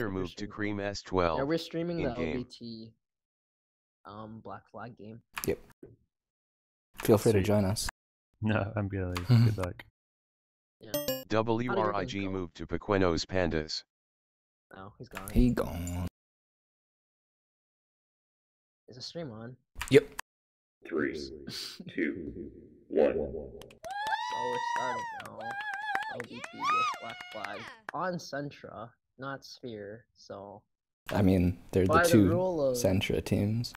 Fender we're moved to streaming. Cream S12. we're streaming the in-game. LBT um Black Flag game. Yep. Feel free to join us. No, I'm gonna leave. Good luck. Yeah. WRIG moved to Pequenos Pandas. No, he's gone. He gone. Is the stream on? Yep. Three, two, one. So we're starting now. LBT with Black Flag on Centra, not Sphere. So I mean, they're the the, two rule of Centra teams.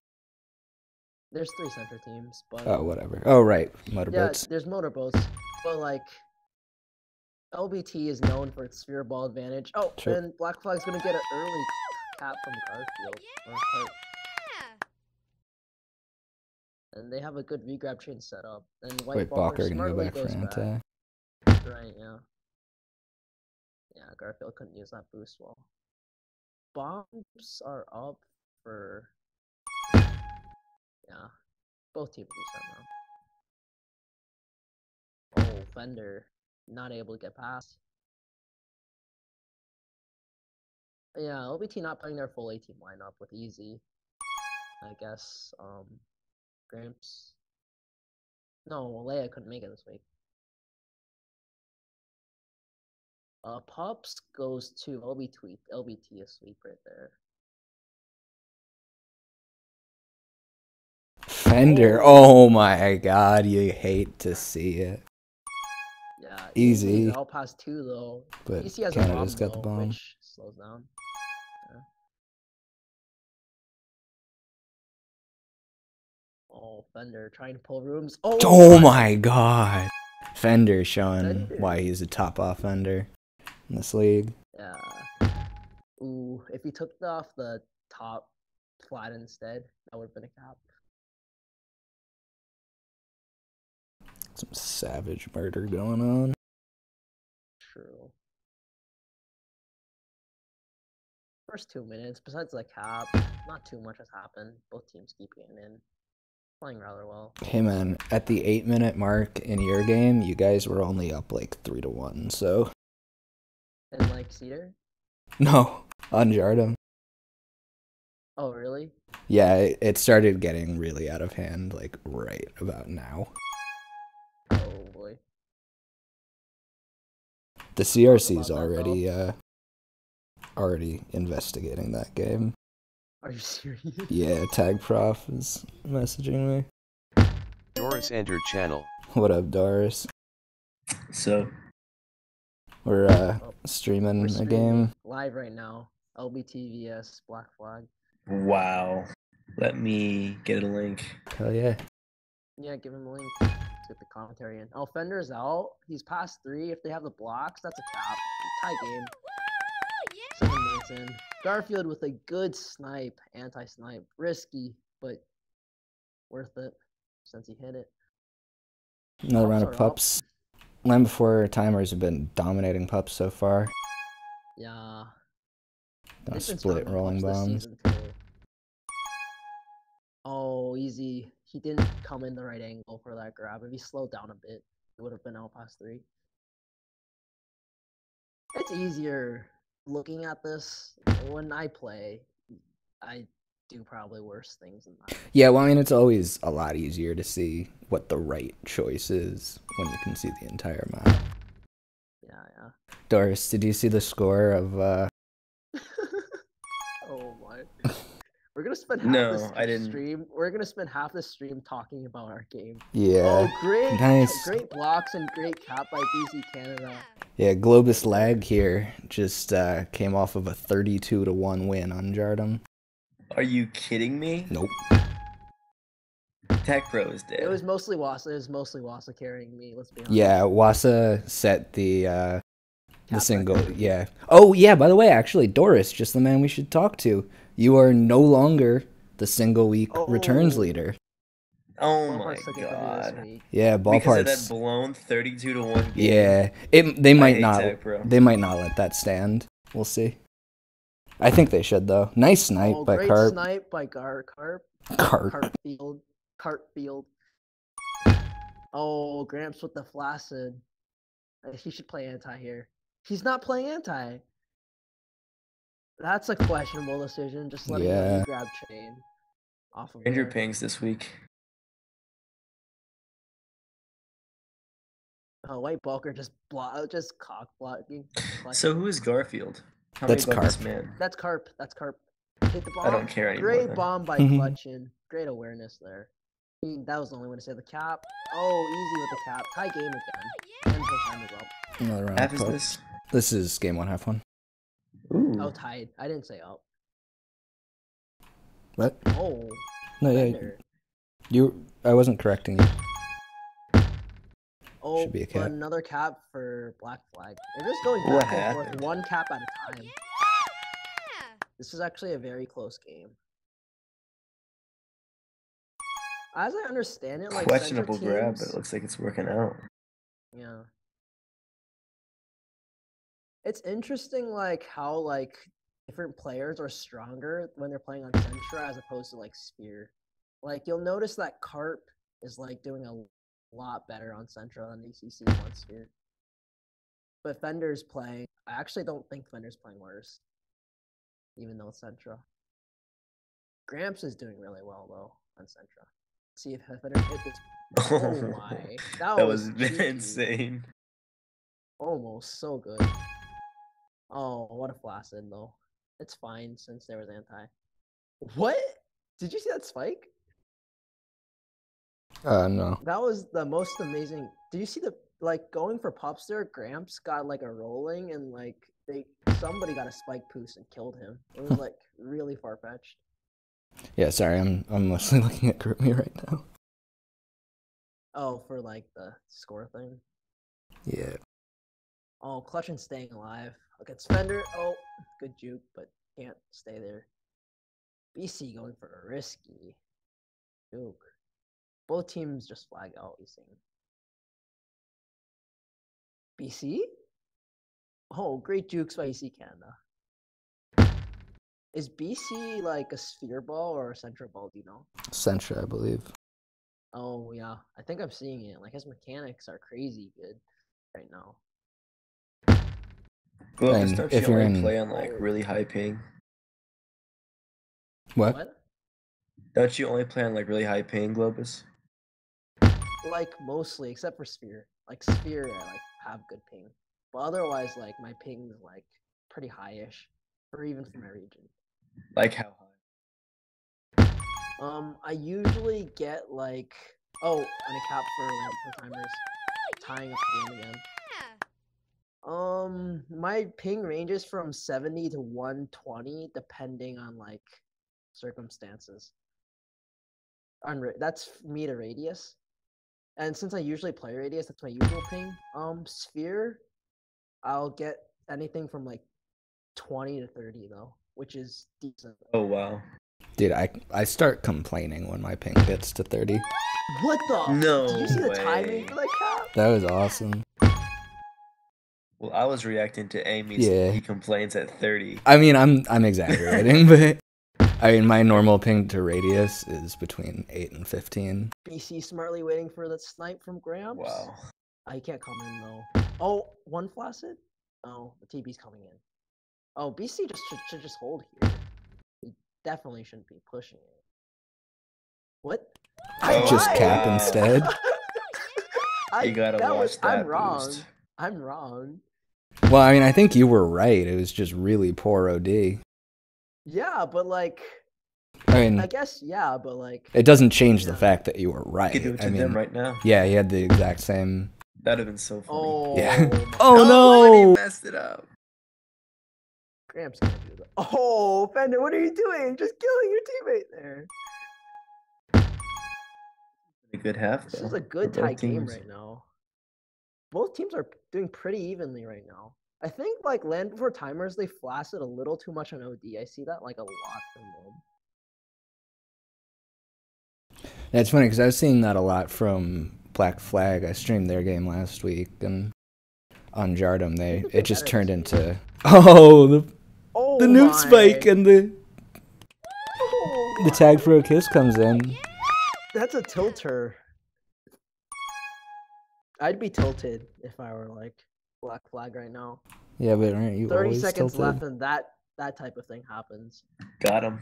there's three Centra teams, but Oh, whatever. Oh, right. motorboats. yeah, Motorboats. there's motorboats, but like LBT is known for its sphere ball advantage. Oh, Sure. and Black Flag's gonna get an early cap from Garfield. or Cart- And they have a good regrab grab chain set up. And White Wait, Baller Balker gonna go back for goes back. anti. Right, yeah. Yeah, Garfield couldn't use that boost well. Bombs are up for yeah. Both teams that now. Oh, Fender not able to get past. Yeah, LBT not playing their full A team lineup with Easy. I guess um Gramps. No, Leia couldn't make it this week. Uh, Pups goes to LBT, LBT a sweep right there. Fender. Oh my god, you hate to see it. Yeah, Easy. I'll pass two though. But EC has Canada's a bomb, got the though, bomb. which slows down. Yeah. Oh, Fender trying to pull rooms. Oh, Oh my god. Fender showing Fender. why he's a top offender in this league. Yeah. Ooh, if he took off the top flat instead, that would have been a cap. Some savage murder going on. True. First two minutes, besides the cap, not too much has happened. Both teams keep getting in. Playing rather well. Hey man, at the eight minute mark in your game, you guys were only up like three to one. So And like Cedar? no, on Jardim. Oh, really? Yeah, it, it started getting really out of hand like right about now. Oh boy. The CRC's about that, already uh already investigating that game. Are you serious? Yeah, Tag Prof is messaging me. Doris entered channel. What up, Doris? So, We're uh streaming We're a game. live right now. LBT vs Black Flag. wow. Let me get a link. Hell yeah. Yeah, give him a link. Let's get the commentary in. Oh, Fender's out. He's past three. If they have the blocks, that's a cap. Tie game. Seven minutes in. Garfield with a good snipe, anti-snipe. Risky, but worth it since he hit it. Another Pups round of up. pups. Land before timers have been dominating pups so far. Yeah. They've split rolling bombs. Oh, easy. He didn't come in the right angle for that grab. If he slowed down a bit, it would have been out past three. It's easier looking at this. When I play, I do probably worse things than that. Yeah, well, I mean, it's always a lot easier to see what the right choice is when you can see the entire map. Yeah, yeah. Doris, did you see the score of uh oh my. We're gonna spend half No, this I didn't. stream. We're gonna spend half the stream talking about our game. yeah. Oh, great! nice. Great blocks and great cap by BC Canada. Yeah, Globus Lag here just uh came off of a 32 to 1 win on Jardim. Are you kidding me? Nope. Tag Pro is dead. It was mostly Wasa. It was mostly Wasa carrying me. Let's be honest. Yeah, Wasa set the uh the single. record. Yeah. Oh, yeah, by the way, actually Doris, just the man we should talk to. You are no longer the single week returns Oh. leader. oh Ballparks my took it from me this god. week. Yeah, Because of that blown 32 to 1 game. Yeah. It they might hate not they might not let that stand. We'll see. I think they should though. Nice snipe Oh, by great Carp. snipe by Gar Carp. Carp. Cartfield. Cartfield. Oh, Gramps with the flaccid. He should play anti here. He's not playing anti. That's a questionable decision. Just letting Yeah. yeah. grab chain off of Ranger there. pings this week. Oh, White Bulker just block, just cock blocking. So who is Garfield? How That's many about this Carp. man? That's Carp. That's Carp. Hit the bomb. I don't care anymore. Great then. bomb by Mhm. Clutchin. Great awareness there. I mean, that was the only way to say the cap. Oh, easy with the cap. Tie game again. And for time as well. Another round. Half is this? This is game one, half one. Ooh. Oh, tied. I didn't say up. What? Oh, No, yeah, Fender. you. I wasn't correcting you. Oh, be a but cap. another cap for Black Flag. They're just going What back and forth, one cap at a time. This is actually a very close game. As I understand it, like Central Questionable grab, but it looks like it's working out. Yeah. It's interesting like how like different players are stronger when they're playing on Centra as opposed to like Sphere. Like you'll notice that Carp is like doing a lot better on Centra than ACC on Spear. But Fender's playing I actually don't think Fender's playing worse. Even though it's Centra. Gramps is doing really well though on Centra. See if Fender hit this Oh my. That, that was cheeky. insane. Almost so good. Oh, what a flaccid though. It's fine since there was anti. What? Did you see that spike? Uh, no. That was the most amazing. Did you see the like going for Popstar? Gramps got like a rolling and like they somebody got a spike boost and killed him. It was like really far fetched. Yeah, sorry. I'm I'm mostly looking at GroupMe right now. Oh, for like the score thing. Yeah. Oh, clutch and staying alive against Spender. Oh, good juke, but can't stay there. BC going for a risky juke. Both teams just flag out. You seeing? BC? Oh, great jukes by EC Canada. Is BC like a sphere ball or a central ball? Do you know? Centra, I believe. Oh yeah, I think I'm seeing it. Like his mechanics are crazy good right now. Well, And don't if you you're only in- play on like really high ping? What? What? Don't you only play on like really high ping, Globus? Like mostly except for sphere. Like sphere i like have good ping. But otherwise like my ping is like pretty high-ish or even for my region. Like how high? um i usually get like oh and a cap for like for timers. Tying up the game again. Um my ping ranges from 70 to 120 depending on like circumstances. On that's meter radius and since i usually play radius that's my usual ping um sphere i'll get anything from like 20 to 30 though which is decent Oh wow. Dude, I I start complaining when my ping gets to 30. what the No did you see the way. timing for that cap That was awesome. Well, I was reacting to Amy's Yeah. he complains at 30. I mean, I'm I'm exaggerating, but I mean, my normal ping to radius is between 8 and 15. bc smartly waiting for the snipe from gramps Wow. Ah, I can't come in though. Oh, one flaccid? Oh, the TB's coming in. Oh, BC just should, should just hold here. He definitely shouldn't be pushing it. What? Oh, Just cap wow. instead. I, You gotta that watch was, that I'm wrong. boost. I'm wrong. Well, I mean, I think you were right. It was just really poor OD. Yeah, but like, I mean, I guess yeah, but like, it doesn't change the fact that you were You right. could do it to I mean, them right now. yeah, he had the exact same. That'd have been so funny. oh, Yeah. Oh, and no! He messed it up. Gramps can't do that. Oh, Fender, what are you doing? Just killing your teammate there. A good half. This is a good for both tie game right now. Both teams are doing pretty evenly right now. I think like land before timers they flaccid a little too much on OD. I see that like a lot from them. That's funny because I was seeing that a lot from Black Flag. I streamed their game last week, and on Jardim, they it just turned into oh the Oh the noob spike and the Oh the tag for a kiss comes in. That's a tilter. I'd be tilted if I were like black flag right now. Yeah, but aren't you 30 always seconds tilted? left and that that type of thing happens. Got him.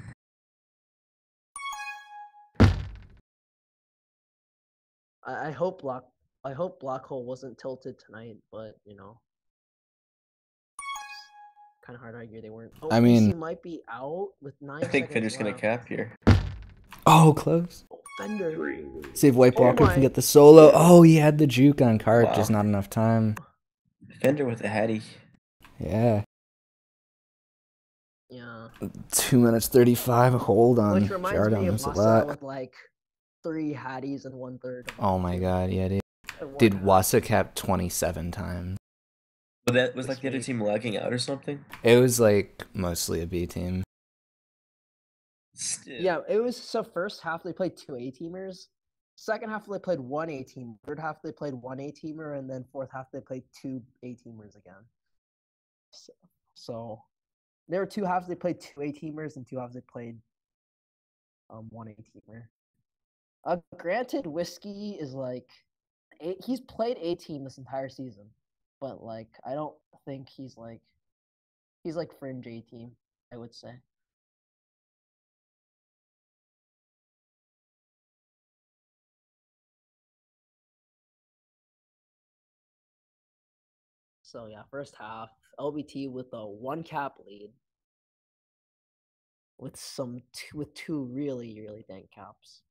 I, I hope block I hope black hole wasn't tilted tonight, but you know. Kind of hard to argue they weren't. Oh, I mean- BC might be out with nine. I think seconds Fender's gonna cap here. Oh, close. Oh, Fender. See if White Oh Walker my- can get the solo. Oh, he had the juke on cart, Wow. just not enough time. Fender with a Hattie. Yeah. Yeah. Two minutes 35 hold on Which reminds Jordan. me of That's a lot. with like three Hatties and one third. Oh my god, yeah, dude. Did. Wasa cap 27 times. But that was like the other team lagging out or something. It was like mostly a B team. Still. Yeah, it was so first half they played two A teamers. Second half they played one A team. Third half they played one A teamer, and then fourth half they played two A teamers again. So, so there were two halves they played two A teamers, and two halves they played um one A teamer. Uh, granted, whiskey is like he's played A team this entire season, but like I don't think he's like he's like fringe A team. I would say. So yeah, first half LBT with a one cap lead, with some two, with two really really dank caps.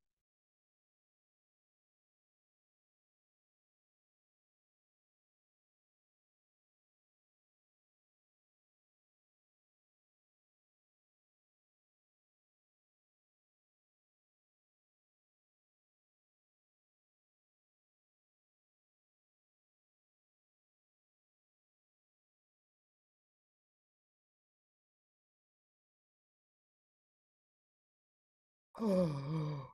Oh.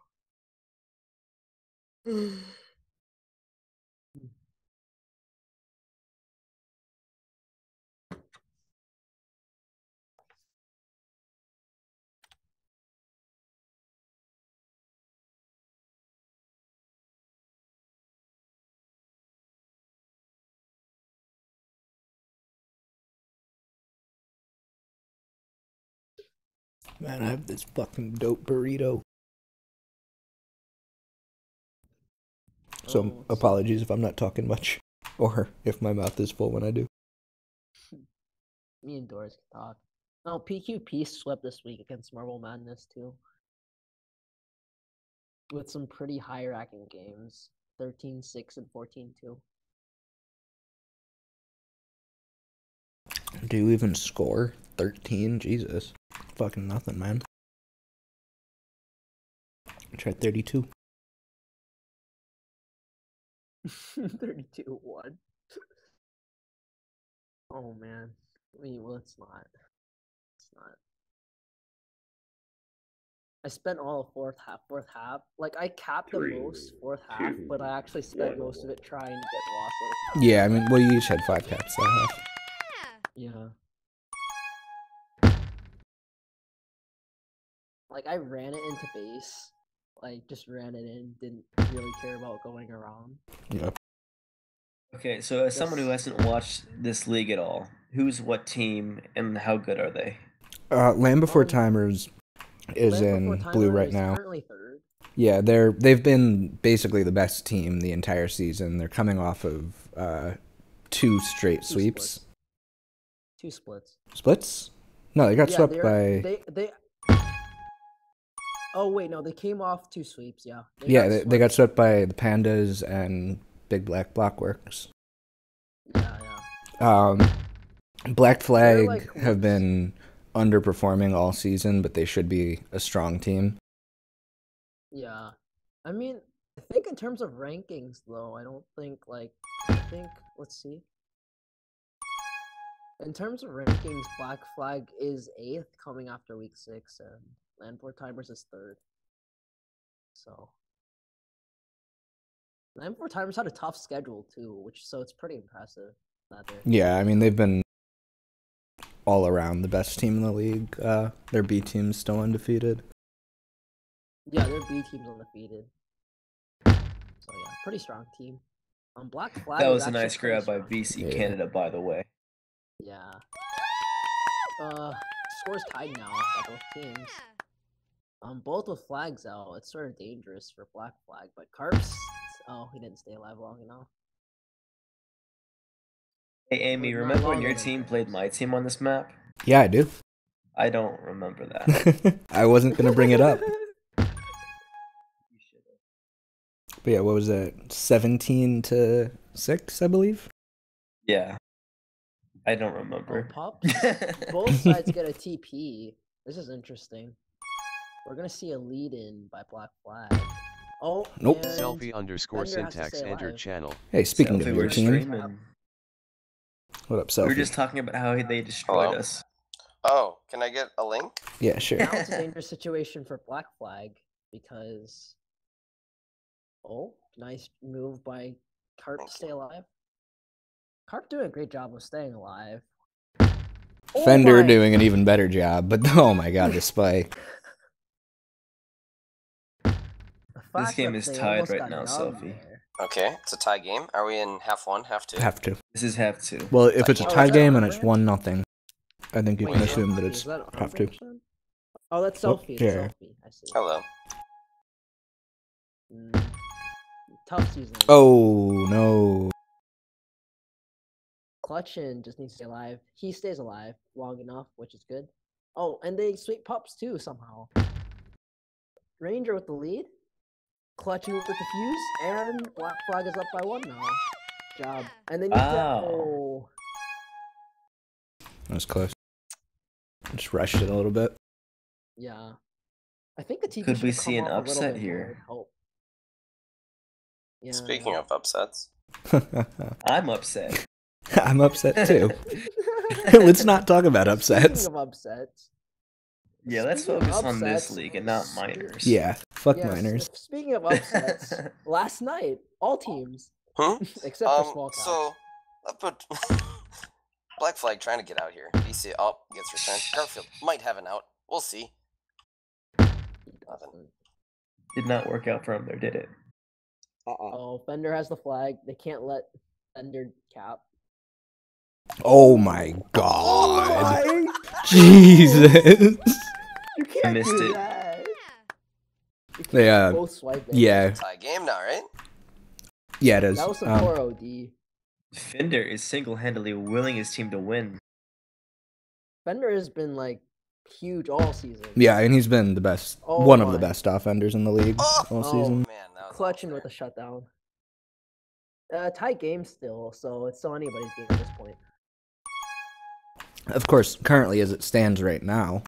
Man, I have this fucking dope burrito. So Oh, apologies if I'm not talking much, or if my mouth is full when I do. Me and Doris can talk. Oh, no, PQP swept this week against Marvel Madness too. With some pretty high racking games. 13-6 and 14-2. Do you even score 13? Jesus. Fucking nothing, man. Try 32. 32 1. Oh man. I mean, well, it's not. It's not. I spent all of fourth half, fourth half. Like I capped the most fourth half, but I actually spent most of it trying to get Wassler. Yeah, I mean, well, you each had five caps that half. Yeah. Like I ran it into base. Like just ran it in, didn't really care about going around. Yeah. Okay, so as someone who hasn't watched this league at all, who's what team and how good are they? Uh, Land Before Um, Timers is Land Before in blue right now. Currently third. Yeah, they're they've been basically the best team the entire season. They're coming off of uh, two straight Two sweeps. splits. Two splits. Splits? No, they got yeah, swept they're- by. they they. Oh wait, no, they came off two sweeps. Yeah. yeah, they, they got swept. swept by the Pandas and Big Black Blockworks. Yeah, yeah. Um, Black Flag like, have been underperforming all season, but they should be a strong team. Yeah. I mean, I think in terms of rankings, though, I don't think like I think let's see. In terms of rankings, Black Flag is eighth, coming after week six, and Land Before Timers is third. So, Land Before Timers had a tough schedule too, which so it's pretty impressive that they're Yeah, I mean they've been all around the best team in the league. Uh, their B team's still undefeated. yeah their B team's undefeated. So yeah, pretty strong team. Um, Black Flag. That is was a nice pretty grab by strong. BC Yeah. Canada, by the way. Yeah. Uh, scores tied now by both teams. Um, both with flags out. It's sort of dangerous for black flag, but Carps. Oh, he didn't stay alive long enough. Hey Amy, remember when your than team played my team on this map? Yeah, I do. I don't remember that. I wasn't gonna bring it up. But yeah, what was that? Seventeen to six, I believe. Yeah. I don't Oh, remember. pups. both sides get a TP. This is interesting. We're gonna see a lead in by black flag. Oh, Nope. and Selfie underscore Bender has to syntax stay entered channel. Hey, speaking Selfie, of your team, streaming. what up, Selfie? We Selfie? were just talking about how they destroyed Hello? us. Oh, can I get a link? Yeah, sure. Now it's a dangerous situation for black flag because. Oh, nice move by Carp to stay alive. Carp doing a great job of staying alive. Oh Fender my- doing an even better job, but oh my god, the spike. This game is tied right now, Sophie. Okay, it's a tie game. Are we in half one, half two? Half two. This is half two. Well, if it's a Oh, tie that game and it's one nothing, I think you Wait, can is assume that it's that on have to. brand, son? Oh, that's Oh, yeah. It's selfie. I see. Hello. Mm, tough season. Oh no. Clutchin just needs to stay alive. He stays alive long enough, which is good. Oh, and they sweep pups too somehow. Ranger with the lead. Clutchin with the fuse, and Black Flag is up by one now. Job. And then you to. Wow. Oh, That was close. Just rushed it a little bit. yeah. I think the TV Could we should've see an off a little upset here? more, Help. Yeah. Speaking of upsets, I'm upset. I'm upset too. Let's not talk about upsets. Speaking of upsets. Yeah, let's Speaking of focus on this league and not minors. Yeah, fuck yes, minors. Speaking of upsets, last night all teams hmm? except for Um, small caps. so, I put Black Flag trying to get out here. BC up gets returned. Garfield might have an out. We'll see. Nothing. Did not work out for him there, did it? Uh-uh. Oh, Fender has the flag. They can't let Fender cap. Oh my god. my- Jesus. You can't missed do it. that. You can't They, uh, both swipe it. Yeah, Tie game now, right? yeah, it is. That was some Um, poor OD. Fender is single-handedly willing his team to win. Fender has been like huge all season. yeah, and he's been the best, Oh one of the best offenders in the league Oh! all Oh, season. Man, that was Clutchin with a shutdown. Uh, tight game still, so it's still anybody's game at this point. Of course, currently as it stands right now,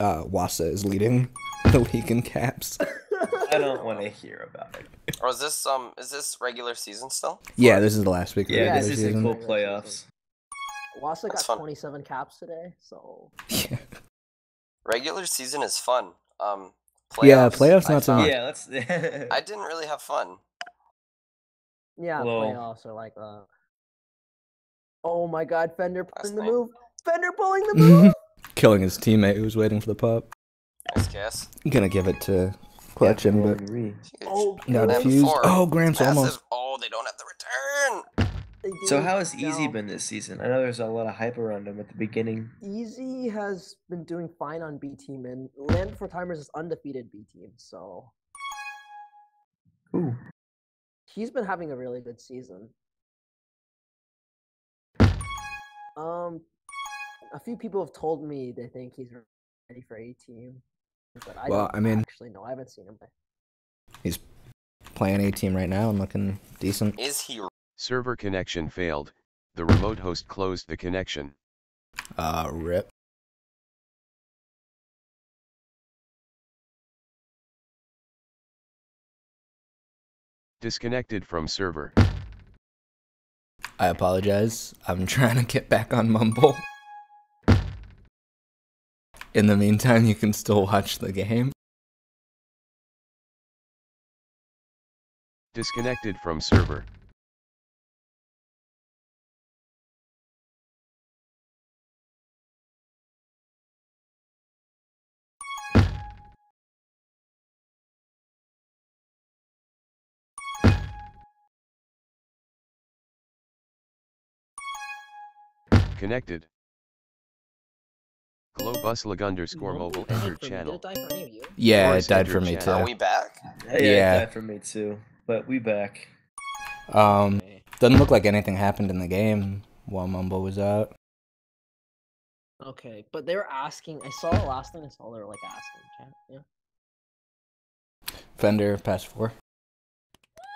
uh, Wasa is leading the league in caps. I don't want to hear about it. Or is this um is this regular season still? Yeah, this is the last week of Yeah, Yeah, this is season. a cool playoffs. season. Wasa That's got fun. 27 caps today, so Yeah. Regular season is fun. Um Yeah, playoffs, playoffs not so much. Yeah, let's. I didn't really have fun. yeah, Well- playoffs are like uh Oh my god, Fender pulling the night. move. Fender pulling the move. Killing his teammate who was waiting for the pop. Nice guess. Gonna give it to Clutchin, but Huge. oh, got That a fuse. before. Oh, Gramps Massive. almost. Oh, they don't have the return. So how has Easy now. been this season? I know there's a lot of hype around him at the beginning. Easy has been doing fine on B team, and Land for Timers is undefeated B team, so Ooh. he's been having a really good season. Um, a few people have told me they think he's ready for A team, but I Well, don't I mean- actually no, I haven't seen him. play. He's playing A team right now and looking decent. Is he Server connection failed. The remote host closed the connection. Uh, rip. Disconnected from server. I apologize. I'm trying to get back on Mumble. In the meantime, you can still watch the game. Disconnected from server. Connected. Globus underscore mobile Died entered for channel. Did it die for any of you? Yeah, it died for me channel. Are too. we back? Yeah, Yeah. it died for me too. But we back. Um, doesn't look like anything happened in the game while Mumble was out. Okay, but they were asking. I saw the last thing I saw. They were like asking. Chat. Yeah. Fender past four.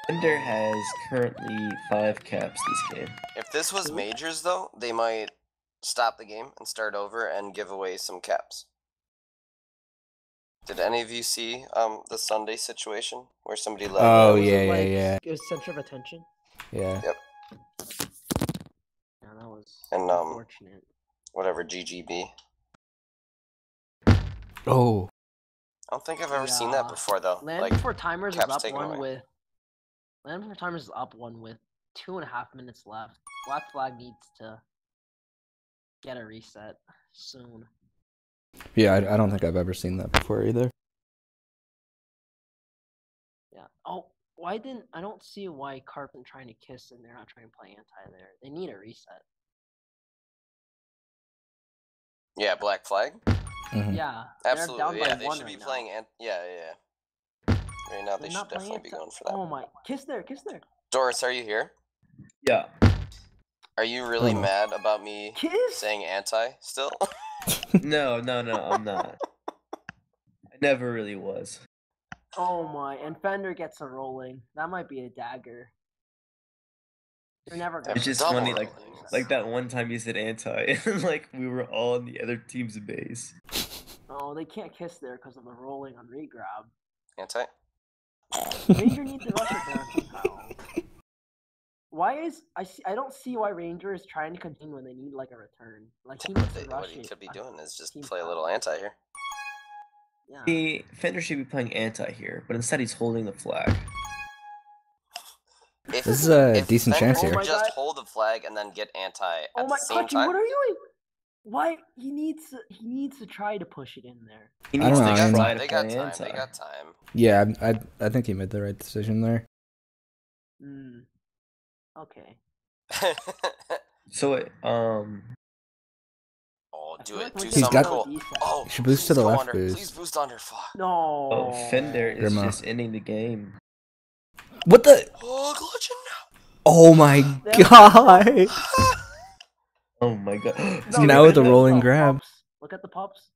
Fender has currently five caps this game. If this was majors though, they might stop the game and start over and give away some caps. Did any of you see um the Sunday situation where somebody let Oh, it, yeah, yeah, like, yeah. It was center of attention. Yeah. Yeah, that was And, um, unfortunate. whatever GGB? Oh, I don't think I've ever seen that before though. Land like before timers is up one away. with. Land before timers is up one with two and a half minutes left. Black flag needs to get a reset soon. yeah. I, I don't think I've ever seen that before either. Yeah. Oh, why didn't I don't see why Carpent trying to kiss and they're not trying to play anti there. They need a reset. yeah, Black Flag. Mhm. Yeah. Absolutely. Yeah, they one should be right now. playing. An- yeah, yeah, yeah. Right now, they They're should not playing definitely be going for that. Oh my kiss there, kiss there. Doris, are you here? Yeah. Are you really Oh. mad about me Kiss saying anti still? No, no, no, I'm not. I never really was. Oh my, and Fender gets a rolling. That might be a dagger. They're never gonna It's just Double funny, like rollings. like that one time you said anti, and like we were all on the other team's base. Oh, they can't kiss there because of the rolling on regrab. anti? Ranger needs to rush it down somehow. Why is I see? I don't see why Ranger is trying to continue when they need like a return. Like he What, needs they, to rush what he could be doing is just team play a little anti here. Yeah. The Fender should be playing anti here, but instead he's holding the flag. If, This is a if decent Fender chance here. here. Oh just God. hold the flag and then get anti at Oh my, the same Clutchy, time. what are you doing? Why he needs to? He needs to try to push it in there. He I needs don't to know, They got try time. to They got play time. anti. They got time. Yeah, I, I I think he made the right decision there. Hmm. Okay. So it, um, oh, I do it. like we Do can He's something got- cool. reset. Oh, Should boost to the left under. boost. Please boost under. Fuck. No. oh, Fender is Grandma. just ending the game. What the? Oh, glitching Oh my god! Oh my god. No, now with at the the rolling pups. grab. Look at the pups.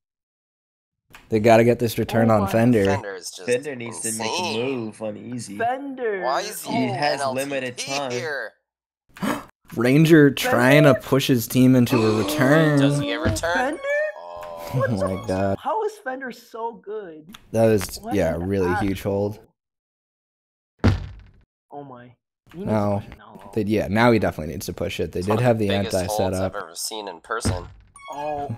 They got to get this return Oh on Fender. Fender is just Fender needs to make a move on easy. Fender. Why is he, He has NLTP limited time. here? Ranger trying to push his team into a return. Does he get return? Fender? Oh, my god. How is Fender so good? That was, What yeah, a an really huge hold. Oh my. He needs to No. push it now, though. They, yeah, now he definitely needs to push it. They It's did have the anti set up. I've ever seen in person. Oh.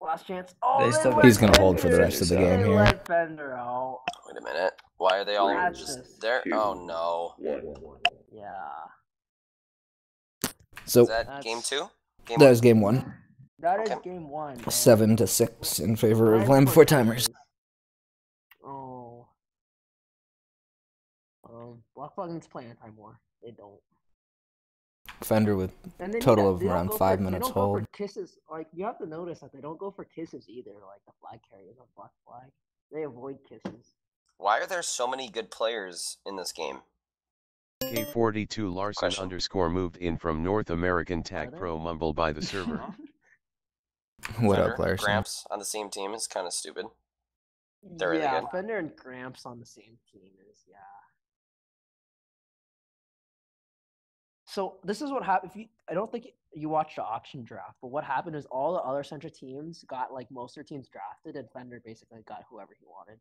Last chance. Oh, They they still He's gonna hold for the rest of the They game here. let out. Wait a minute. Why are they all Francis. just there? Oh no. Yeah. So Is that That's- game two? Game that one? was game one. That is Okay. game one. man. Seven to six in favor of Nine Land Before Timers. Oh. Um, Black Flag needs to play anti more. They don't. Fender with And they Total need of around five for, minutes they don't go hold. For kisses, like you have to notice that they don't go for kisses either. Like the flag carriers on Black Flag, they avoid kisses. Why are there so many good players in this game? K42 Larson Question. underscore moved in from North American Tag Pro Mumble by the server. what Fender, up, Larson? Gramps on the same team is kind of stupid. They're really yeah, good. Fender and Gramps on the same team is yeah. So this is what happened. If you, I don't think you watched the auction draft, but what happened is all the other Centra teams got like most of their teams drafted, and Fender basically got whoever he wanted.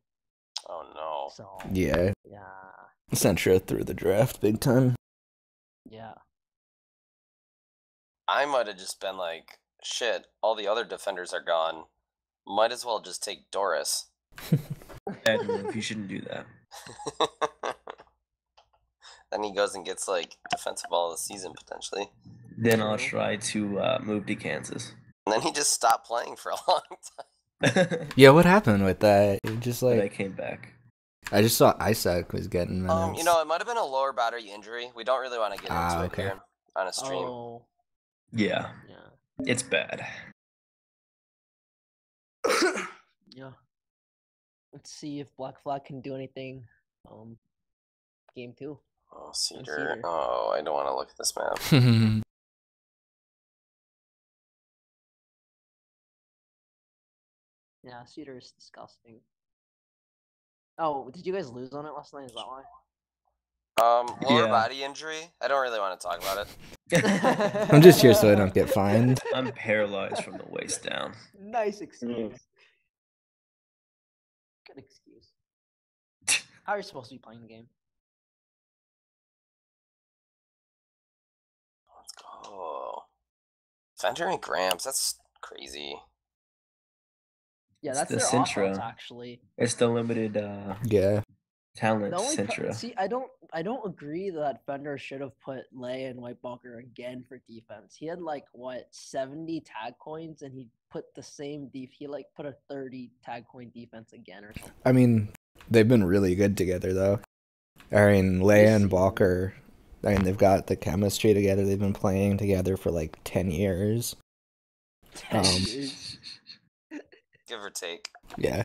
Oh no. So Yeah, yeah, Centra through the draft big time. yeah. I might have just been like, shit, all the other defenders are gone. Might as well just take Doris. Bad move. You shouldn't do that. then he goes and gets like defensive ball of the season potentially. Then I'll try to uh, move to Kansas. And then he just stopped playing for a long time. Yeah, what happened with that? It just but I came back. I just saw Isaac was getting minutes. Um, you know, it might have been a lower battery injury. We don't really want to get into Ah, it okay. here on a stream. Oh Yeah, yeah. it's bad. yeah. Let's see if Black Flag can do anything. Um, game two. Oh, Cedar. Cedar. Oh, I don't want to look at this map. Yeah, Cedar is disgusting. Oh, did you guys lose on it last night? Is that why? Um, lower Yeah. body injury. I don't really want to talk about it. I'm just here so I don't get fined. I'm paralyzed from the waist down. nice excuse. Good excuse. How are you supposed to be playing the game? Let's go. Fender and Gramps. That's crazy. Yeah, It's that's the their offense actually. It's the limited uh, Yeah. talent The only pro- see, I don't, I don't agree that Fender should have put Lay and Whitebalker again for defense. He had like what seventy tag coins, and he put the same def. He like put a thirty tag coin defense again or something. I mean, they've been really good together though. I mean, Leia and see. Balker. I mean, they've got the chemistry together. They've been playing together for like ten years. Ten Um, years, Give or take. Yeah.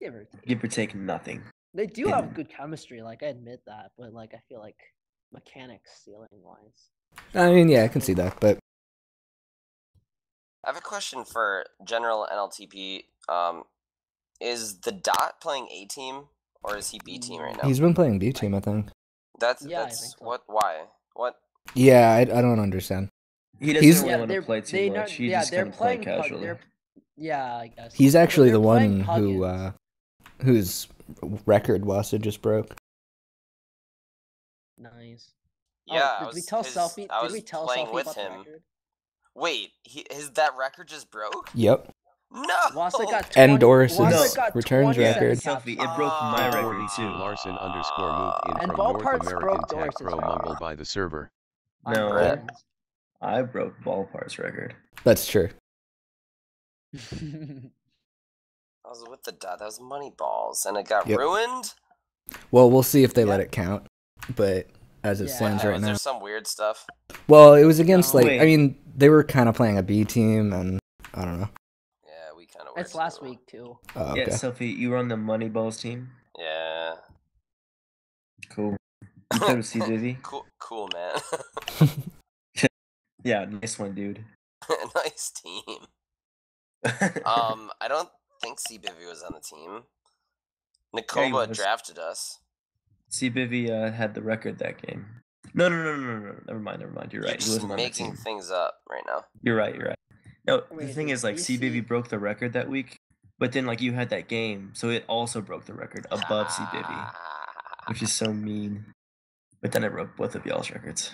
give or take. Give or take nothing. They do Yeah. have good chemistry. Like I admit that, but like I feel like mechanics ceiling wise. I mean, yeah, I can see that, but I have a question for general NLTP. Um, is the dot playing A team or is he B team right now? he's been playing B team, I think. That's Yeah, that's so. what. Why? What? Yeah, I, I don't understand. He doesn't He's- really yeah, want to play too they much. not- He's yeah, just they're kind of playing playing Pug- casually. they're- Yeah, I guess. He's actually the they're one who uh whose record Wassa just broke. Nice. Oh, Yeah, I did was, we tell his- Selfie? Did we tell playing Selfie with about the him. record? Wait, he, his that record just broke? Yep. No. Wassa got 20, And Doris's Wassa No. returns 27 record. caps. Selfie, it broke my Oh. record too. Larson underscore moved in And from ball North parts American broke Tech Doris's Pro record. mumble by the server. No. Huggins. I broke Ballpark's record. That's true. I was with the dot. That was money balls, and it got Yep. ruined. Well, we'll see if they let it count. But as it Yeah. stands Uh, right was now, there some weird stuff? well, it was against No. like I mean they were kind of playing a B team, and I don't know. Yeah, we kind of. It's last week too. Oh, okay. Yeah, Sophie, you were on the Moneyballs team. Yeah. Cool. You played with C Diddy. Cool, cool, man. Yeah, nice one, dude. nice team. Um, I don't think C Bivy was on the team. Nicoba was. drafted us. C Bivy uh, had the record that game. No, no, no, no, no, no. Never mind, never mind. You're right. You're right. He just wasn't on the making team. things up right now. You're right. You're right. No, the thing is, like, C BC Bivy broke the record that week, but then like you had that game, so it also broke the record above C Bivy, which is so mean. But then I broke both of y'all's records.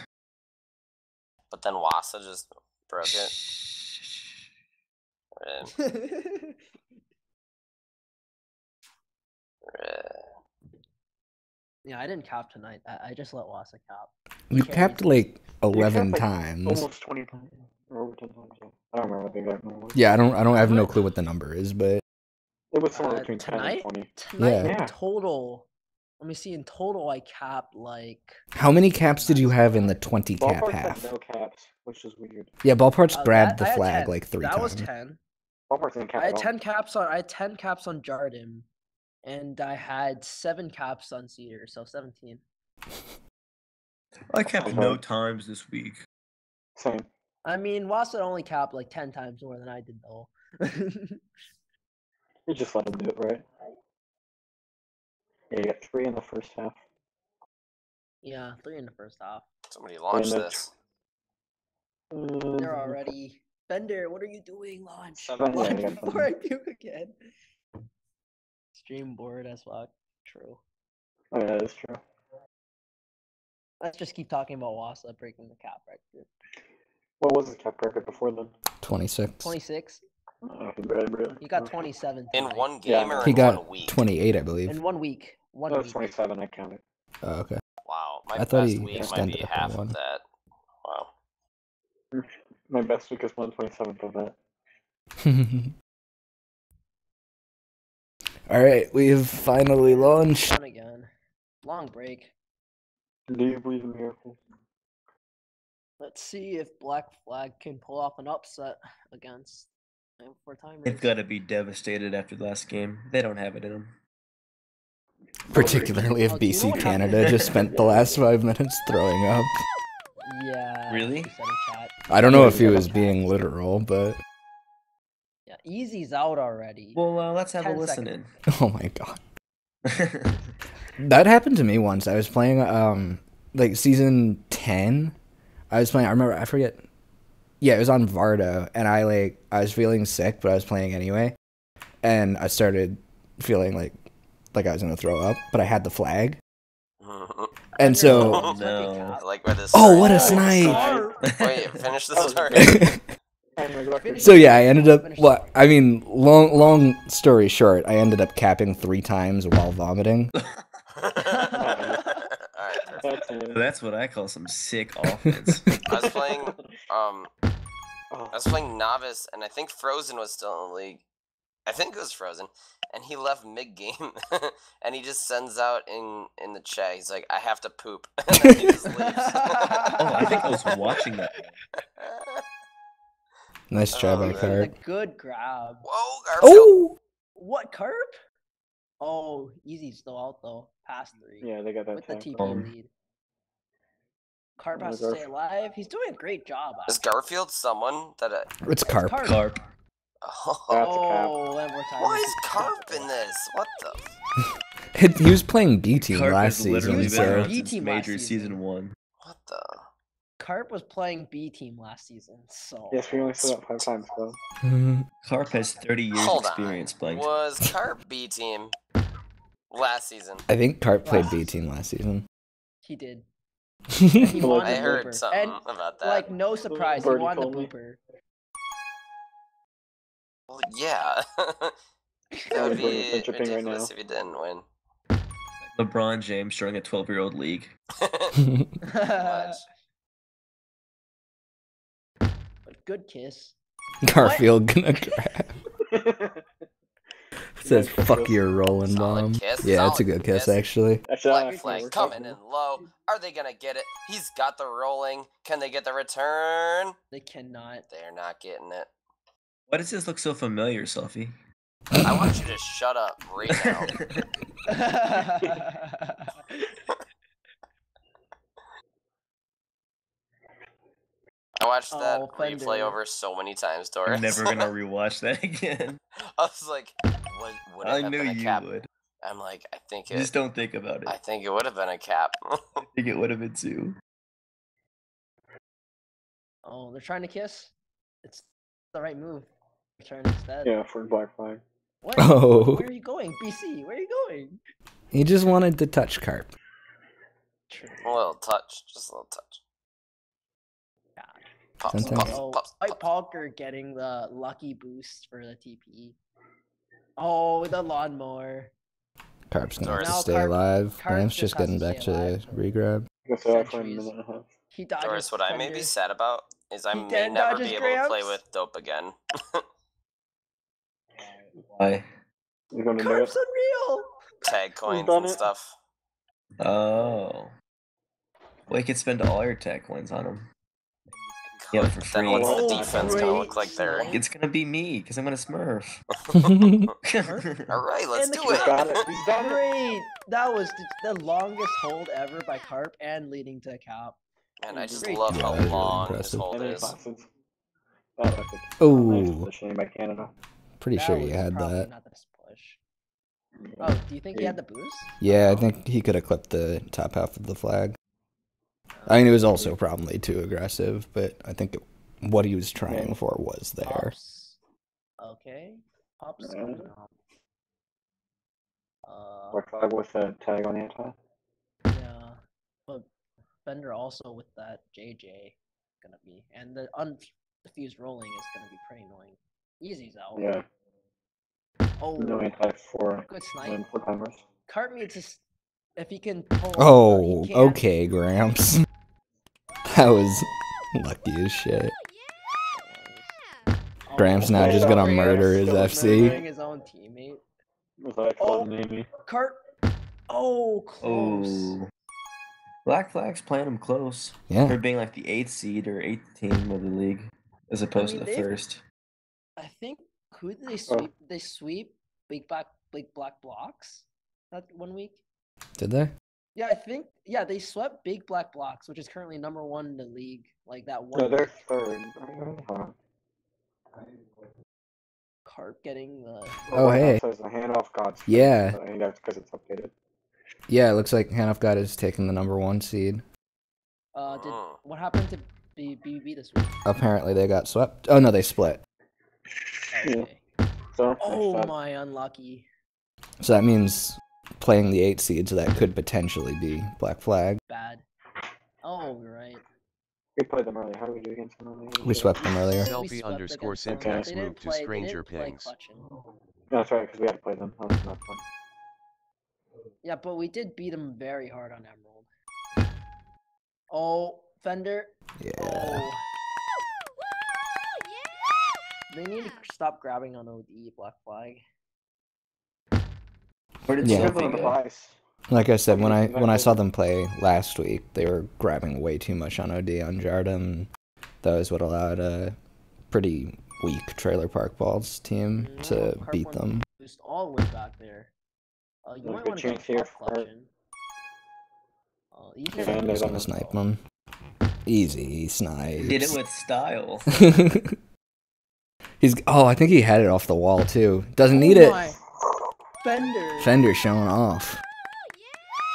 But then Wassa just broke it. Red, red. yeah, I didn't cap tonight. I, I just let Wassa cap. You carried capped like You eleven kept, like, times. Almost 20 times. Or over 10 times. yeah. I don't remember what the exact number. Yeah, I don't I don't I have no clue what the number is, but It was somewhere Uh, between 10 and 20. Tonight in Yeah. total, let me see. In total, I capped like how many caps did you have in the twenty cap Ballpark half? had no caps, which is weird. Yeah, ballparks uh, grabbed that- the flag 10. like three that times. was ten. Ballpark didn't cap I had ten caps on. I had ten caps on Jardim, and I had seven caps on Cedar, so seventeen. I capped no times this week. Same. I mean, Wassa only capped like ten times more than I did though. You just let him do it, right? Yeah, you got three in the first half. yeah, three in the first half. Somebody launched this. They're Uh, already Bender. What are you doing? Launch. Seven, Launch got before I puke again. Stream board as fuck. True. Oh, yeah, that's true. Let's just keep talking about Wassa breaking the cap record. What was his cap record before then? Twenty six. Twenty six. Oh, he really, really. He got twenty seven. In one Yeah. game or He in got one week? twenty eight, I believe. In one week. One That was week. 27, I counted. Oh, okay. Wow, my I thought best he week might extended be half one. of that. Wow. My best week is 127th of that. All right, we've finally launched. Again. Long break. Do you believe in miracles? Let's see if Black Flag can pull off an upset against For time They've got to be devastated after the last game. They don't have it in them. Particularly if Oh, do you know BC what Canada just spent the last five minutes throwing up. Yeah. Really? she said in chat. I don't know if he was being literal, but Yeah, Easy's out already. Well, uh, let's have a listen seconds. oh my god. That happened to me once. I was playing um like season 10. I was playing I remember I forget. Yeah, it was on Vardo and I like I was feeling sick, but I was playing anyway. And I started feeling like like I was going to throw up, but I had the flag. Uh-huh. And so Oh, no. Uh, like. Oh, what a snipe. Wait, finish the oh. story. So yeah, I ended up. Well, I mean, long long story short, I ended up capping three times while vomiting. Alright. That's what I call some sick offense. I was playing um Oh, I was playing novice and I think Frozen was still in the league. I think it was Frozen. And he left mid game and he just sends out in in the chat, he's like, I have to poop and then he just leaves. oh, I think I was watching that. Nice try Oh, by man. Carp. good grab. Whoa, Garfield. Oh, What Carp? Oh, Easy's still out though. Past three. yeah, they got that With the tag. TP Um, lead. Carp has to Garf- stay alive. He's doing a great job. Is actually. Garfield someone that I... it's Carp. Carp. Carp. Oh, That's a. Oh, one more time. why is is Carp in this? What the he was playing B team Carp last has literally season, been so- B team Major season. season one. what the Carp was playing B team last season, so Yes, we only saw that five times though. so. Carp has 30 years Hold experience on. playing. Was Carp B team last season? I think Carp played Last B team last season. he did. He Well, wanted I heard Booper. something And about that. like no surprise, he won the told me. Well, yeah. that would we're be friendship thing right ridiculous now. if he didn't win. LeBron James showing a 12 year old league. Good kiss. Garfield gonna grab. Says fuck your rolling bomb. kiss, Yeah, it's a good kiss kiss. actually. Actually, Black I flag worked coming in low. Are they gonna get it? He's got the rolling. Can they get the return? They cannot. They're not getting it. Why does this look so familiar, Sophie? I want you to shut up right now. I watched that Oh, replay over so many times, Doris. I'm never gonna rewatch that again. I was like, would, would it I knew you cap? would. I'm like, I think it. Just don't think about it. I think it would have been a cap. I think it would have been too. oh, they're trying to kiss. It's the right move. Return instead. Yeah, for black flag. What? Oh, Where are you going, BC? Where are you going? he just wanted to touch Carp. True. a little touch, just a little touch. Yeah. Pops, Sometimes- pops, Oh, pops, White pops. Palker getting the lucky boost for the TP. Oh, the lawnmower. Carp's gonna have to stay Carp- alive. Carp Rams just just getting to back to alive for- regrab. I guess that for a Centuries. minute and a half. He dodges. Doris, what I may be sad about is I He may dead never be able to play with Dope again. Why? You're gonna do Carp's it. unreal. Tag coins and it. stuff. Oh. Well, you could spend all your tag coins on him. Yeah, for Then what's free. the Oh, defense gonna look like there? snipe. It's gonna be me, because I'm gonna smurf. All right, let's And do it. got it. He's got it. Great. That was the, the longest hold ever by Carp and leading to a cap. And I just Great love Yeah, how that really long this impressive. hold And is. classes. That. Nice Oh, positioning by Canada. pretty That sure you had that. Not this push. Oh, do you think he had the boost? Yeah, I think he could have clipped the top half of the flag. I mean, it was also probably too aggressive, but I think it, what he was trying for was there. Pops. Okay. Pops Yeah. Uh, Black flag with a tag on the anti. yeah. But Fender also with that JJ gonna be, and the undefused rolling is gonna be pretty annoying. Easy's out. Yeah. Oh, No anti for good snipe. four timers. Carp needs to, s- if he can pull. Oh, he okay, Gramps. That was lucky as shit. Oh, Gramps now just gonna murder his FC. his own teammate. Was that Oh. oh. Amy? Carp. Oh, close. Oh. Black Flag's playing him close. Yeah. For being like the eighth seed or eighth team of the league, as opposed mean, to the first. I think Who did they sweep? They sweep big black big black blocks that one week. Did they? Yeah, I think yeah they swept big black blocks, which is currently number one in the league. Like that one. No, they're third. Carp getting the. Oh, Well, hey. Says the handoff gods. Yeah. I think that's because it's updated. Yeah, it looks like Handoff God is taking the number one seed. Uh, did Oh. what happened to B- BB this week? Apparently they got swept. Oh no, they split. Yeah. Okay. So, Oh next up, my, unlucky. So that means playing the eight seeds that could potentially be Black Flag. Bad. Oh, right. we played them earlier. How did we do against them earlier? We swept them earlier. We Selfie underscore against them. syntax They didn't moved to play- stranger didn't pings. No, that's right, because we had to play them. That was not fun. Yeah, but we did beat them very hard on Emerald. Oh, Fender. Yeah. Oh. They need to stop grabbing on OD Black Flag. Where did Yeah. Give them Sophie a go? device. Like I said, when I when I saw them play last week, they were grabbing way too much on OD on Jardim. That was what allowed a pretty weak Trailer Park Balls team No, to Carp beat them. Boost all the way back there. Uh, you There's might want to get here for Carp. Uh, easy Yeah, Fender. and He's there's gonna a- snipe them. Easy snipes. Did it with style. He's oh, I think he had it off the wall too. Doesn't need Oh it. My. Fender. Fender showing off.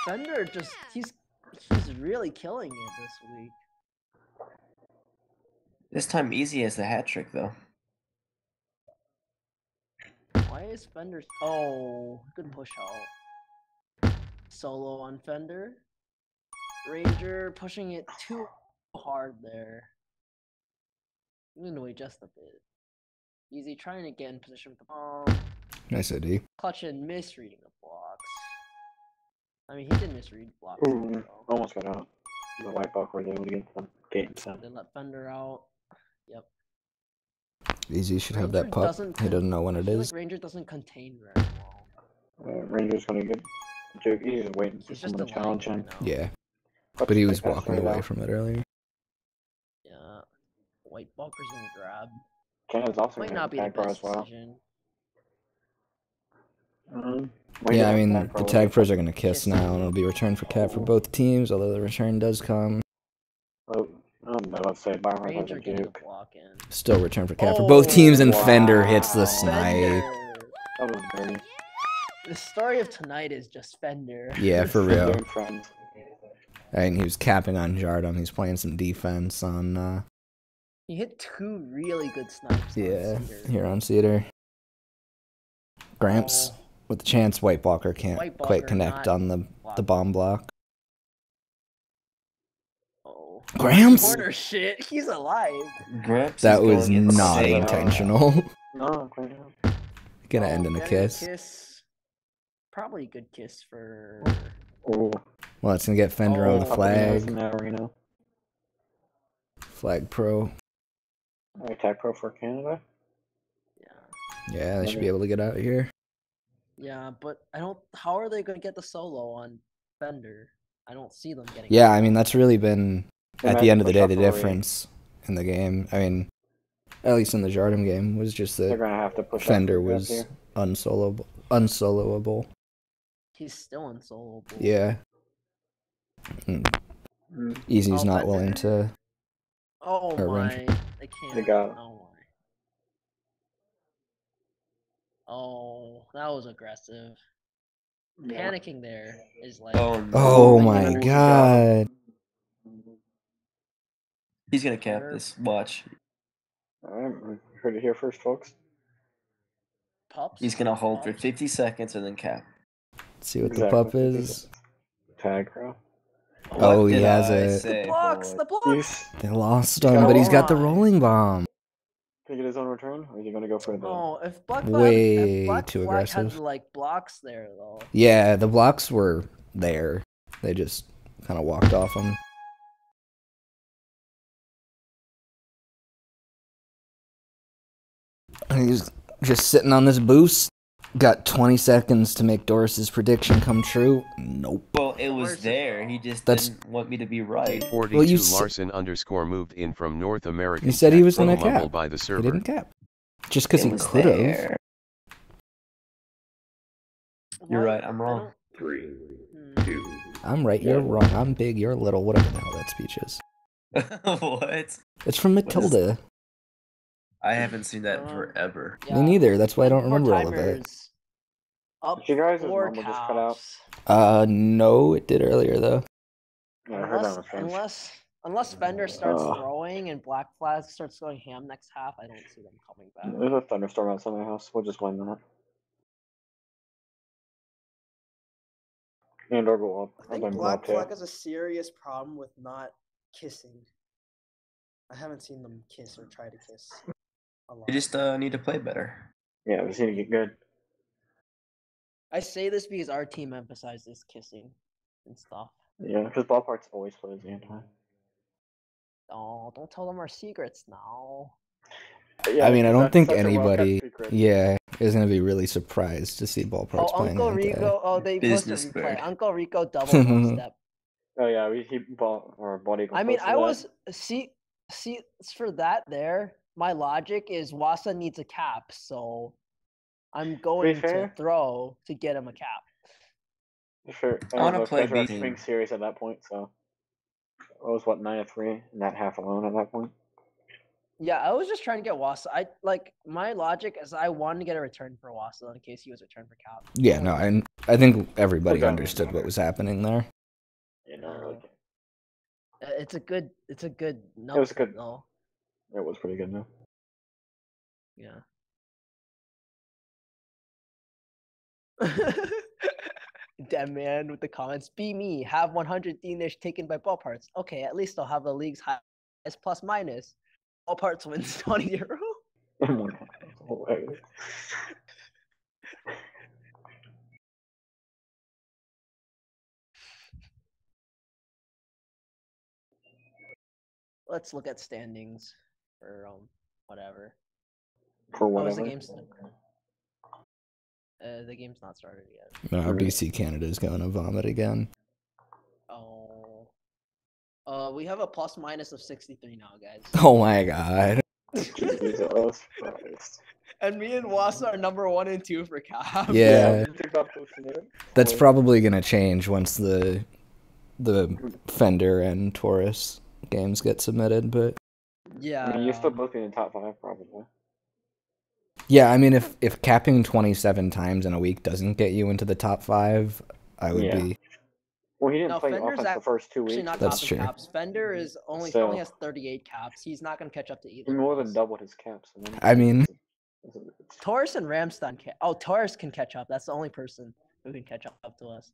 Fender just he's he's really killing it this week. This time Easy has the hat trick though. Why is Fender? Oh, good push out. Solo on Fender. Ranger pushing it too hard there. You need to wait just a bit. Easy trying to get in position with the bomb. Nice OD. Clutch and misreading the blocks. I mean, he did misread blocks. Ooh, so almost got out. The white buck were able to get the gate and stuff. Then let Fender out. Yep. Easy should have Ranger that pup. doesn't He doesn't know when I it feel is. Like Ranger doesn't contain very well. Uh, Ranger's gonna get. Duke, he's waiting for someone to challenge him. right. Yeah, Let's but he was walking away out. from it earlier. Yeah. White Walker's gonna grab. Canada's also Might gonna not be the tag best as well. decision. Um, Yeah, I mean the tag will pros are gonna kiss Kiss now, and it'll be returned for cap for both teams. Although the return does come, be- Oh, let's say Byron has Ranger a getting a Duke. still return for cap for both teams, and Oh, Fender hits the wow. snipe. That was dirty. The story of tonight is just Fender. Yeah, for real. Good. And he was capping on Jardim. He's playing some defense on, uh, He hit two really good snipes. yeah, Cedar. here on Cedar. Gramps Oh, with the chance. White Walker can't White quite connect on the the bomb block. Oh. Gramps. Corner shit. He's alive. Gramps That is was going not insane. intentional. Oh, no, great. Gonna Oh, end in a oh, getting kiss. Probably a good kiss for. Oh, Well, it's gonna get Fender on the Oh, up against flag. Navarino. Flag pro. Alright, tag pro for Canada. Yeah. Yeah, they should be able to get out of here. Yeah, but I don't. How are they gonna get the solo on Fender? I don't see them getting. Yeah, I mean that's really been They at the end of the day the a rate. difference in the game. I mean, at least in the Jardim game was just They're that gonna have to push. Fender was here. unsoloable. Unsoloable. He's still unsoloable. Yeah. Mm, Mm. Easy's Oh, not willing to. Oh my! Ranger. They can't. They got it. Oh my. Oh, that was aggressive. Yeah. Panicking there is like. Oh. Oh my can- god. He's gonna cap this. Watch. Alright, heard it here first, folks. Pups. He's gonna hold for 50 seconds and then cap. Let's see what Exactly. the pup is. Tag pro. Oh, he did has I a- say, The blocks. The blocks. They lost Got him, but he's got the rolling bomb. Gonna get his own return, or is he gonna go for the? Oh, if Black Flag, Way if Black too Flag had aggressive. like blocks there though. Yeah, the blocks were there. They just kind of walked off them. And He's just sitting on this boost. Got 20 seconds to make Doris's prediction come true. Nope. Well, it was there. He just That's- didn't want me to be right. 42 you Larson underscore moved in from North America. You said he was gonna Pro cap. by the He didn't cap. Just because he could have. You're right, I'm wrong. Three, hmm. two, I'm right, you're wrong. I'm big, you're little. Whatever the hell that speech is. what? It's from is- Matilda. I haven't seen that Um, forever. Me neither. That's why I don't remember all of it. timers. Up Did you guys' four mumble just cut out? Uh, no, it did earlier though. Yeah, I heard that Unless, was strange. unless, unless Fender starts Ugh. throwing and Black Flag starts going ham next half, I don't see them coming back. There's a thunderstorm outside my house. We'll just blame that. And or go up. I think blame Black Bob too. Flag has a serious problem with not kissing. I haven't seen them kiss or try to kiss a lot. You just uh, need to play better. Yeah, we just need to get good. I say this because our team emphasizes kissing and stuff. Yeah, because ballparks always plays the anti. Oh, don't tell them our secrets now. Yeah, I mean, I don't think such a well-kept anybody, yeah, is gonna be really surprised to see ballparks Oh, playing Uncle anti. Rico. Oh, they Business posted replay. Uncle Rico double step. Oh yeah, we he ball or body. I mean, I was see see for that there. My logic is Wasa needs a cap, so I'm going to throw to get him a cap. Sure. I wanna play guys were B team. swing series at that point, so I was what nine to three in that half alone at that point. Yeah, I was just trying to get Wasa. I like my logic is I wanted to get a return for Wasa in case he was returned for cap. Yeah, no, I, I think everybody Okay. understood what was happening there. You know, really, Uh, It's a good. It's a good. No, was good. No, it was pretty good though. yeah. Damn man with the comments. Be me. Have 100 Danish taken by ball parts. Okay, at least I'll have the league's highest plus minus. Ball parts wins 20 euro. Oh Let's look at standings for um whatever. For Oh, is the whatever. Uh, the game's not started yet. No, Right. BC Canada's going to vomit again. Oh. Uh, we have a plus minus of 63 now, guys. Oh my god. Jesus Christ. And me and Wasa are number one and two for cap. Yeah, you took that person in. that's probably gonna change once the the Fender and Taurus games get submitted. But Yeah. I mean, you're still both in the top five, probably. yeah, I mean, if if capping twenty seven times in a week doesn't get you into the top five, I would Yeah. be. Well, he didn't No, play Fender's offense the first two weeks. not That's true. caps. Fender is only So- only has 38 caps. He's not gonna catch up to either. He more than us. doubled his caps. I mean, I mean- it's- it's- Taurus and Ramston can. Oh, Taurus can catch up. That's the only person who can catch up to us.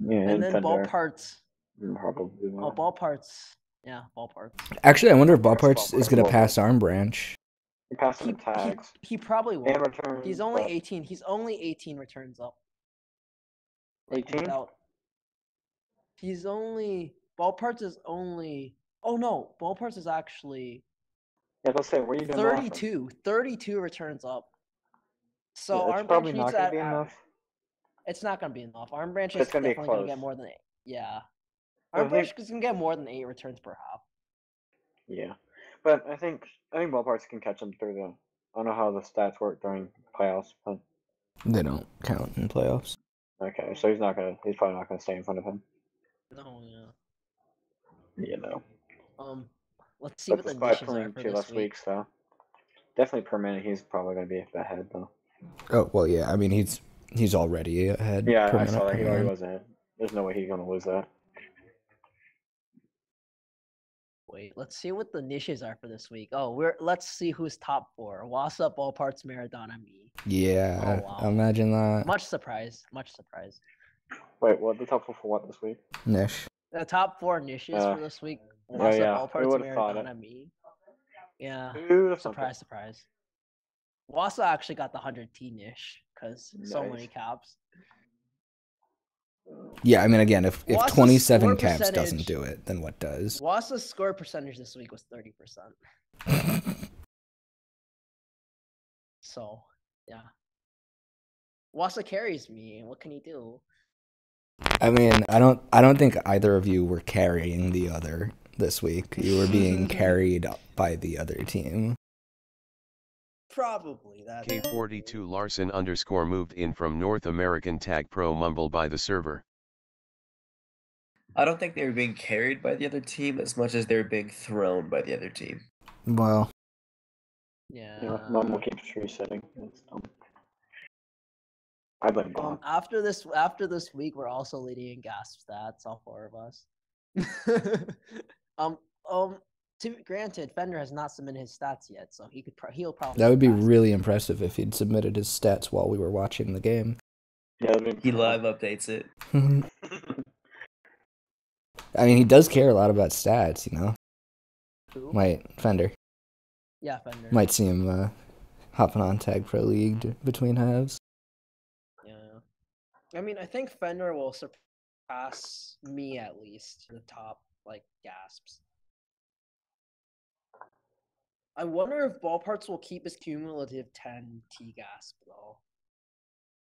yeah, And then ball parts. probably. Oh, ball parts. Yeah, ball parts. Actually, I wonder if Taurus Ballparts is gonna pass Arm Branch. He passed him He, in he, tags. he probably And will. returns. He's only but 18. He's only 18 returns up. 18? without- He's only ball parts is only. Oh no, ball parts is actually Yeah, let's say, what are you doing? the offense? 32. 32 returns up. So Yeah, Arm it's Branch probably needs not going that. to be enough. It's not gonna be enough. Arm Branch It's is gonna be definitely gonna get more than eight. Yeah. I Arm Branch think- is gonna get more than eight returns per half. Yeah, but I think I think ballparks can catch him through the. I don't know how the stats work during playoffs, but They don't count in playoffs. okay, so he's not gonna. He's probably not gonna stay in front of him. No, yeah. You know, Um, let's see but what the despite niches are playing for two this less week. So definitely per minute, he's probably gonna be ahead though. Oh well, yeah. I mean, he's he's already ahead. Yeah, per I minute saw that. He already was ahead. There's no way he's gonna lose that. Wait, let's see what the niches are for this week. Oh, we're let's see who's top four. Wasa, all Parts, Maradona, me. Yeah, Oh, wow. imagine that. Much surprise. Much surprise. Wait, what? The top four for what this week? Nish. The top four niches Uh, for this week. oh, Wasa, yeah, Ball who Parts, would've thought it? Maradona, me. Yeah. Who the fuck- Surprise, surprise. Wasa actually got the 100 T niche because so many caps. Yeah, I mean, again, if if Wasa's twenty seven caps doesn't do it, then what does? Wasa's score percentage this week was 30%. So, yeah. Wasa carries me. What can he do? I mean, I don't I don't think either of you were carrying the other this week. You were being carried by the other team. Probably that. K42 Larson underscore moved in from North American Tag Pro Mumble by the server. I don't think they were being carried by the other team as much as they were being thrown by the other team. Well, Yeah. Yeah, Mumble keeps resetting. It's dumb. I blame Um, Bob. after this, after this week, we're also leading in gasp stats, all four of us. um, um. To granted, Fender has not submitted his stats yet, so he could. Pro- he'll probably. that would be surpass really impressive if he'd submitted his stats while we were watching the game. Yeah, that'd He live updates it. I mean, he does care a lot about stats, you know. Who? Might Fender Yeah, Fender. might see him uh, hopping on Tag Pro League d- between halves. Yeah. I mean, I think Fender will surpass me at least to the top like gasps. I wonder if ball parts will keep his cumulative 10 T gasp though.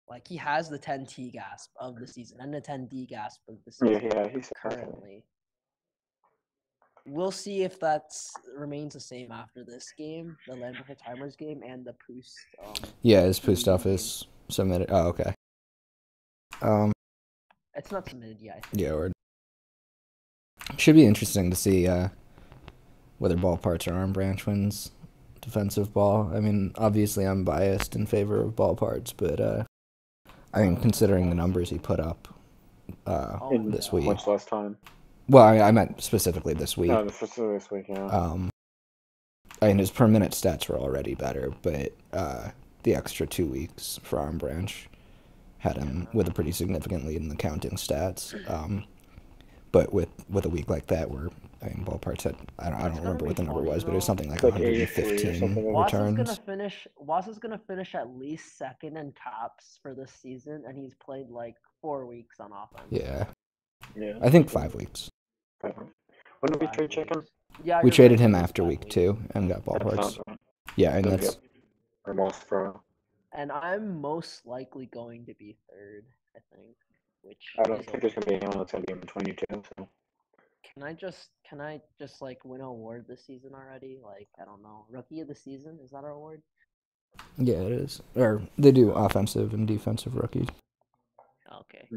Like he has the 10 T gasp of the season and the 10 D gasp of the season yeah, yeah, he's currently. We'll see if that remains the same after this game, the Land Before Timers game, and the Poost. Um, Yeah, his post League office submitted. Oh, okay. Um, it's not submitted yet. I think. yeah, or should be interesting to see uh, whether ball parts or arm branch wins defensive ball. I mean, obviously, I'm biased in favor of ball parts, but uh, I mean, considering the numbers he put up uh, In this week. Much less time. Well, I, I meant specifically this week. No, was this week, yeah. Um, I mean, his per minute stats were already better, but uh, the extra two weeks for Arm Branch had him with a pretty significant lead in the counting stats. Um, but with with a week like that, where I mean, ball parts had I don't, I don't remember what the number funny, was, but it was something like Like 115 something like Watts is returns. gonna finish. Watts is gonna finish at least second in caps for this season, and he's played like four weeks on offense. Yeah, yeah. I think five weeks. When did we Five trade Chicken? Yeah, We traded him after week weeks. two and got ball parts. right. Yeah, and that's yep. Or most pro. And I'm most likely going to be third. I think. Which I don't think there's gonna be anyone that's gonna be in between you two. So Can I just can I just like win an award this season already? Like I don't know, rookie of the season is that our award? yeah, it is. Or they do offensive and defensive rookies. Okay. Hmm.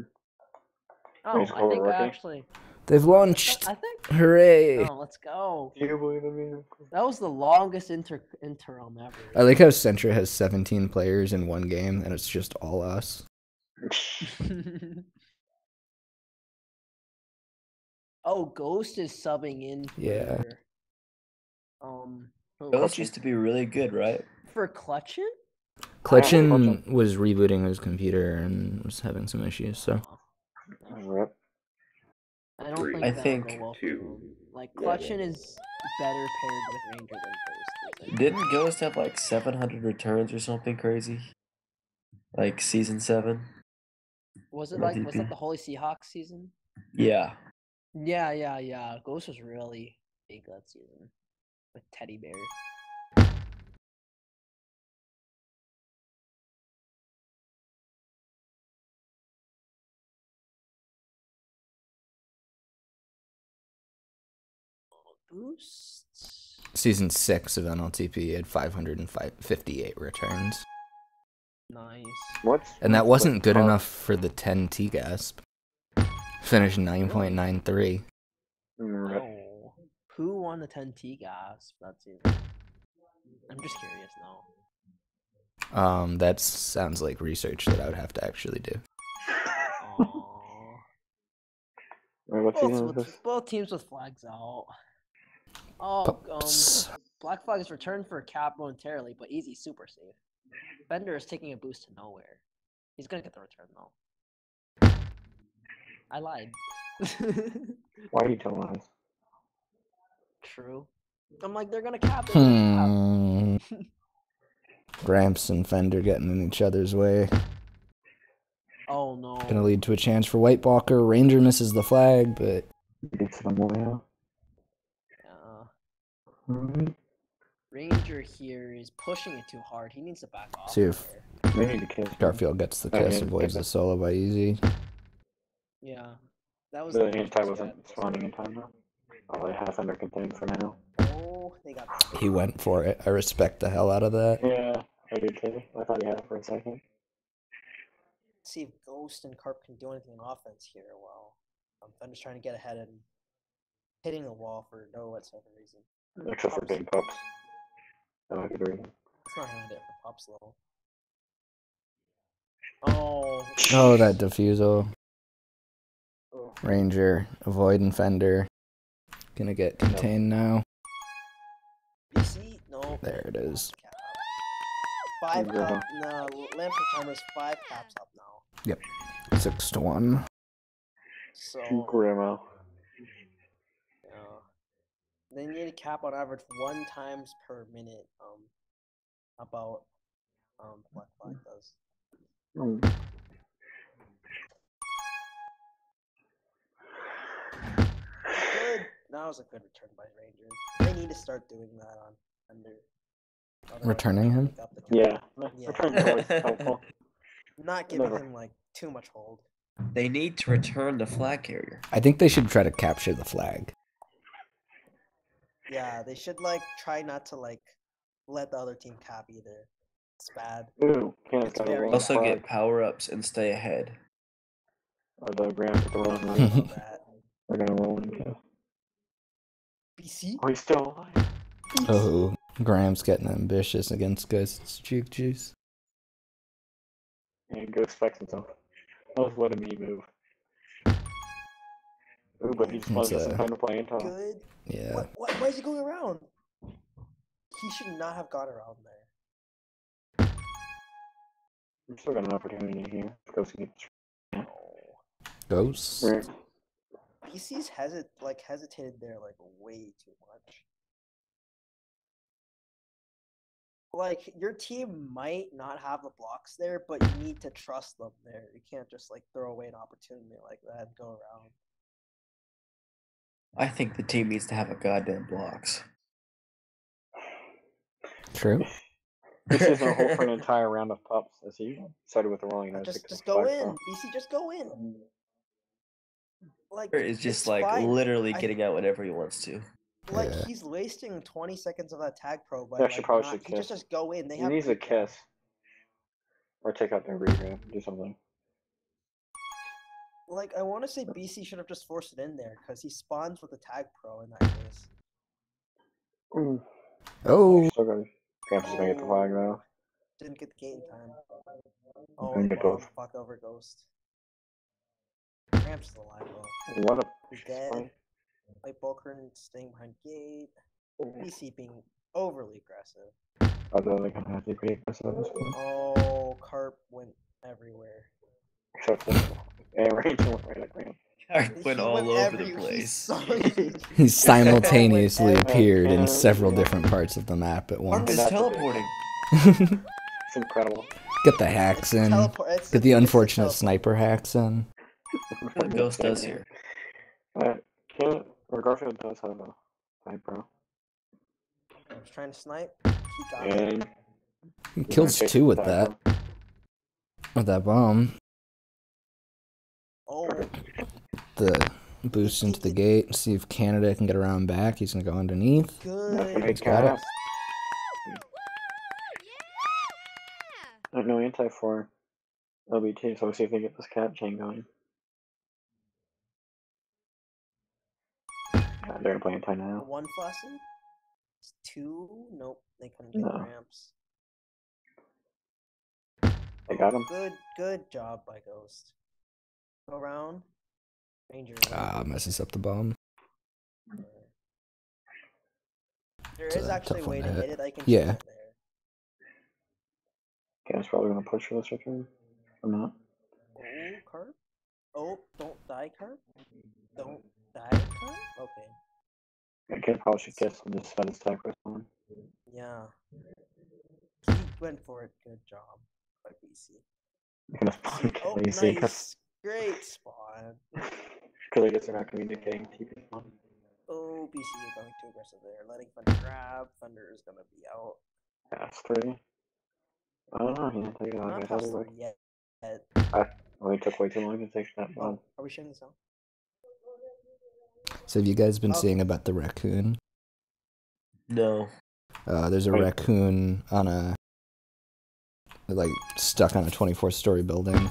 Oh, Nice I think I rookie. actually. They've launched. I think. Hooray! Oh, let's go. do you believe me? That was the longest inter interim ever. I like how Centra has 17 players in one game, and it's just all us. oh, Ghost is subbing in. For, Yeah. Um. who- Those used to be really good, right? for Clutchin? Clutchin Clutchin. was rebooting his computer and was having some issues, so. Rip. I don't think. I think go well two- Like Clutchin is better paired with Ranger than Ghost. I think. Didn't Ghost have like 700 returns or something crazy? Like season 7? Was it Or like was DP. that the Holy Seahawks season? Yeah. Yeah, yeah, yeah. Ghost was really big that season with Teddy Bear. Boost. Season 6 of NLTP had 558 returns. Nice. What's And that wasn't good enough for the 10 T gasp. Finished 9.93. Mm, Oh, who won the 10T gas That's season? I'm just curious now. Um, that sounds like research that I would have to actually do. Aw. Wait, both, season with, this? both teams with flags out. Oh, um, Black Flag is returned for a cap momentarily, but easy super safe. Fender is taking a boost to nowhere. He's gonna get the return though. I lied. Why are you telling us? True. I'm like they're gonna cap it. they're gonna cap. Hmm. Gramps and Fender getting in each other's way. Oh no. Gonna lead to a chance for White Walker. Ranger misses the flag, but It's one more now. Uh, Mhm. Ranger here is pushing it too hard. He needs to back off. See if- there. Need to kiss. Garfield gets the kiss, yeah, avoids the solo by easy. Yeah. That was The the anti most wasn't bad. spawning in time though. Oh, they have under contained for now. Oh, They got. He went for it. I respect the hell out of that. Yeah, I did too. I thought he had it for a second. See if Ghost and Carp can do anything on offense here. Well, um, I'm just trying to get ahead and hitting the wall for no whatsoever reason. Except for big pops. That might be the. It's not gonna do it for Pops though. Oh. Oh, that defusal. Ranger, avoid and fender. Gonna get contained now. BC? No. There it is. Five Good cap. No, Lamp Timer's five caps up now. Yep. Six to one. So. Grandma. Yeah. They need a cap on average one times per minute. Um, about um Black Flag does. Mm. That was a good return by Ranger. They need to start doing that on under. Returning him? pick up the cap. Yeah. Yeah. Helpful. Not giving Never. him like too much hold. They need to return the flag carrier. I think they should try to capture the flag. Yeah, they should like try not to like let the other team cap either. It's bad. Ooh, Canada's It's got very- Also get power ups and stay ahead. Or the Gramps with the rolling I line. love that. They're gonna roll in. Yeah. BC. Oh, he's still alive. Oh, Gramps getting ambitious against Ghost's juke juice. And Ghost specs himself. Oh, let him move. Ooh, but he's It's, playing some kind of play into Good. Yeah. What, what? Why is he going around? He should not have gone around there. We've still got an opportunity here. Ghost can get Oh. Ghost. Right. BC's hesit like hesitated there like way too much. Like your team might not have the blocks there, but you need to trust them there. You can't just like throw away an opportunity like that and go around. I think the team needs to have a goddamn blocks. True. This isn't a whole for an entire round of pups, as he started with the rolling nose. Just just go in. BC just go in. Like is just like fine. literally I- getting out whenever he wants to. Like Yeah. he's wasting twenty seconds of that tag pro by They like, probably not, should he just just go in. They He have needs a kiss. Or take out their regrab, do something. Like I want to say BC should have just forced it in there because he spawns with a tag pro in that case. Ooh. Oh, Still got Gramps is gonna get the flag though. Didn't get the gate in time. Oh, gonna he get oh, both. fuck over Ghost. Gramps is alive though. What a He's dead. White Bulkern staying behind gate. Oh. BC being overly aggressive. Although they're gonna have to be pretty aggressive at this point. Oh, Carp went everywhere. Except for and Rachel went right at Graham. Carp went He all over every- the place. saw- he simultaneously appeared in several different parts of the map at once. Carp once. is That's a big- teleporting. It's incredible. Get the hacks in. Get the unfortunate sniper hacks in. What Ghost does here. Uh, Canada, or Garfield does have a type pro. I was trying to snipe. He got it. He kills two with that. type With that bomb. Oh, The boost into the gate. See if Canada can get around back. He's gonna go underneath. good. He's got it. I have no anti for LBT, so we'll see if they get this cat chain going. Yeah, they're gonna play anti now. One flassing? It's Two? Nope, they couldn't get No. ramps. They got him. Good, good job by Ghost. Go around. Ranger. Ah, messes up the bomb. There It's is a actually a way to to hit hit. it. I can Yeah. show it there. Cam's probably gonna push for this return. Or not. Oh, Carp. Oh, don't die, Carp. Don't die, Carp. Okay. Yeah, Cam probably should kiss and just set his tech with one. Yeah. He went for it. Good job by BC. You're gonna spawn Oh, kill, you see, because nice. Great spawn. I guess they're not communicating TP spawn. Oh, BC is going too aggressive there. Letting Thunder grab. Thunder is gonna be out. That's three. I don't know, he didn't take it Not like I thought he would. three yet. Well, he took way too long to take that Oh, bomb. are we shutting this out? So have you guys been Oh. seeing about the raccoon? No. Uh, there's a Right. raccoon on a like stuck on a 24 story building.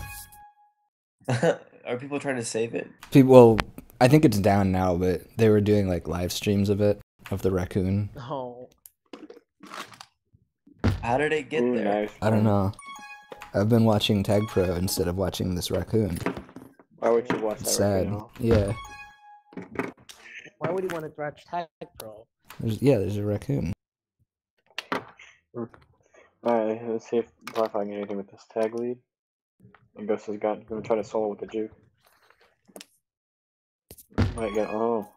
Are people trying to save it? People, well, I think it's down now, but they were doing like live streams of it of the raccoon. Oh, How did it get Ooh, there? nice. I don't know. I've been watching Tag Pro instead of watching this raccoon. Why would you watch that? Sad. right now? Yeah, why would he want to watch Tag Pro? there's yeah, there's a raccoon. Hmm. Alright, let's see if Wi-Fi can get anything with this tag lead. And Ghost has got gonna try to solo with the juke. Might get oh.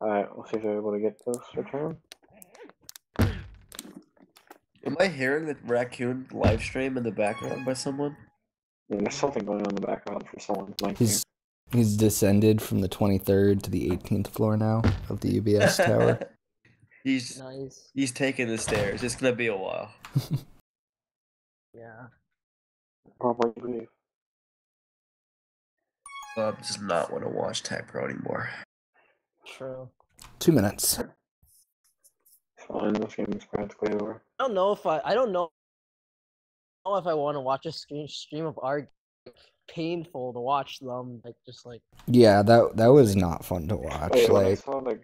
Alright, we'll see if they're able to get this return. Am I hearing the raccoon live stream in the background by someone? Yeah, there's something going on in the background for someone like He's he's descended from the 23rd to the 18th floor now of the UBS tower. he's Nice. he's taking the stairs. It's gonna be a while. Yeah. Probably leave. Bob does not want to watch Tag Pro anymore. True. Two minutes. Fine, this game is practically over. I don't know if I. I don't know. know if I want to watch a screen stream of art. Painful to watch them, like just like Yeah, that that was not fun to watch. Wait, when I Like, saw the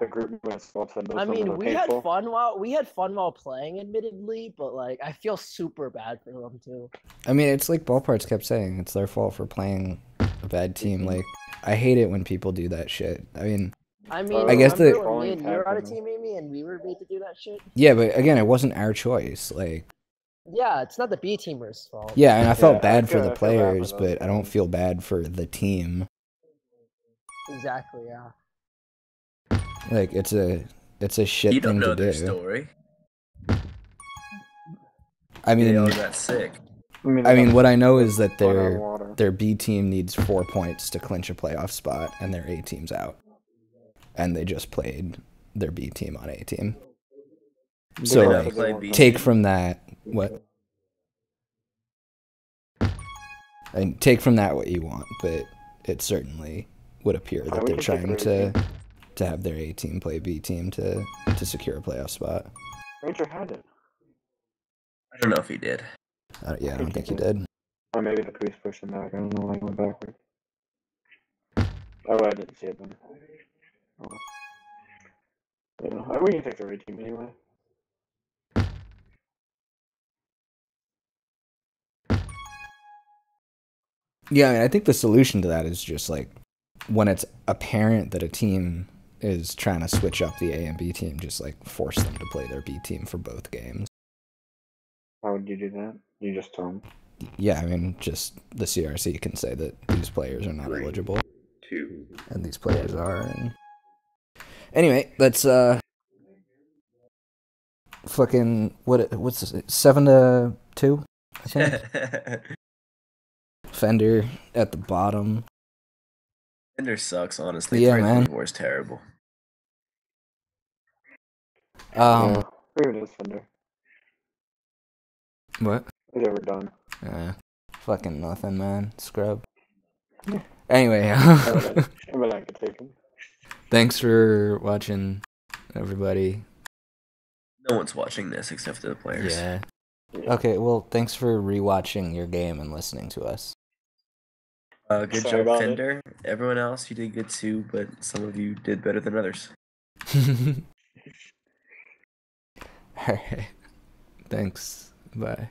the group myself said those I mean, were we had fun while we had fun while playing, admittedly, but like I feel super bad for them too. I mean, it's like Ballparts kept saying it's their fault for playing a bad team. Mm-hmm. Like, I hate it when people do that shit. I mean, I mean, I guess remember the- me and you were on a team, Amy, and we were made to do that shit. yeah, but again, it wasn't our choice. Like, Yeah, it's not the B teamers' fault. yeah, and I felt Yeah, I bad for the I feel bad for players, but I don't feel bad for the team. exactly. Yeah. Like, it's a it's a shit you don't thing know to do. story. I They mean, all got sick. I mean, I mean, what I know is that blood out of their their B team needs four points to clinch a playoff spot, and their A team's out, and they just played their B team on A team. So, like, the one- B Take from that what and take from that what you want, but it certainly would appear that they're trying to to have their A team play B team to to secure a playoff spot. Ranger had it. I don't know if he did. Uh, yeah, I don't think he did. Or maybe the police pushed him back. I don't know why he went backward. Oh, I didn't see it then. Oh. Yeah, uh, we can take the red team anyway. Yeah, I, mean, I think the solution to that is just like when it's apparent that a team is trying to switch up the A and B team, just like force them to play their B team for both games. How would you do that? You just tell them. Yeah, I mean, just the CRC can say that these players are not Three. eligible, Two. and these players are. And anyway, let's uh, fucking what? What's this? Seven to two, I think. Fender at the bottom. Fender sucks, honestly. Yeah, Three man. War is terrible. Um, yeah. Who it is, Fender? what? It's ever done. Uh, fucking nothing, man. Scrub. Anyway, I would like, I would like to take him. thanks for watching, everybody. No one's watching this except for the players. Yeah. Okay, well, thanks for rewatching your game and listening to us. Uh, good Sorry job, about it. Everyone else, you did good too, but some of you did better than others. Alright. Thanks. Bye.